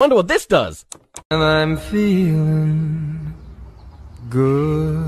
Wonder what this does. And I'm feeling good.